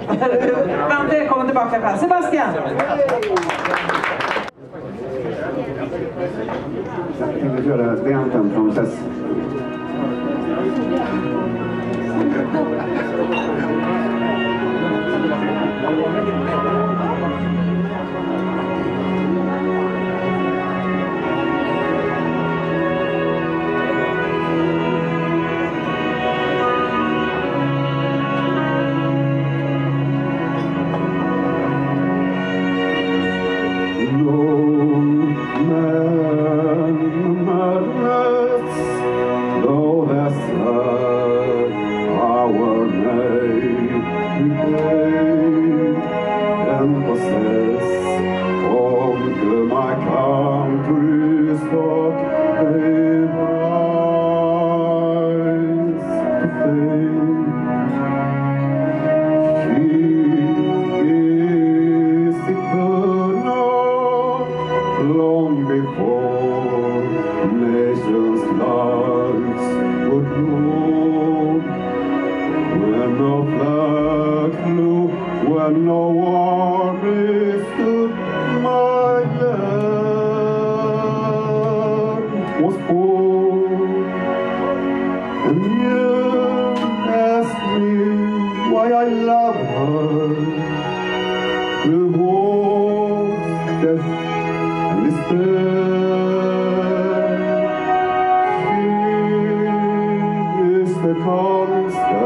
Tack. Varmt välkommen tillbaka Per. Sebastian! Jag tänkte köra The Anthem från Cess. you. When no war stood, my land was born. And you asked me why I love her. Through wars, death, and despair. She is the constant.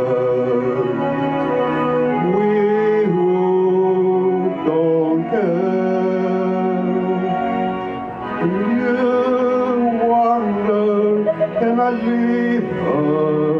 αλήθεια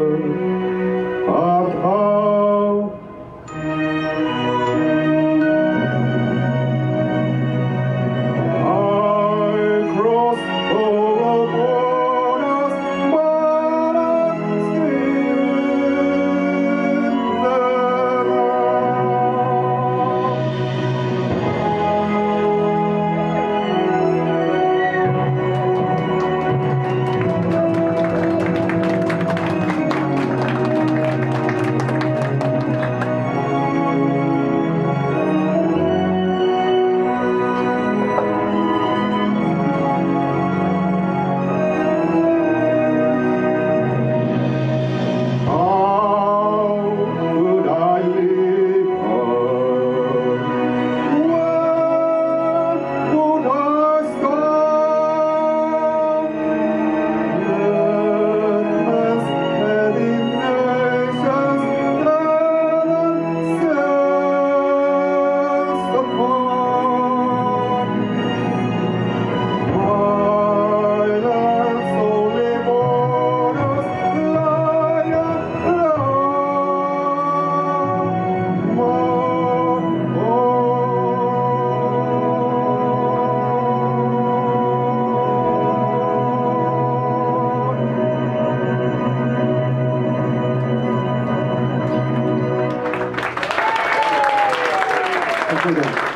alone.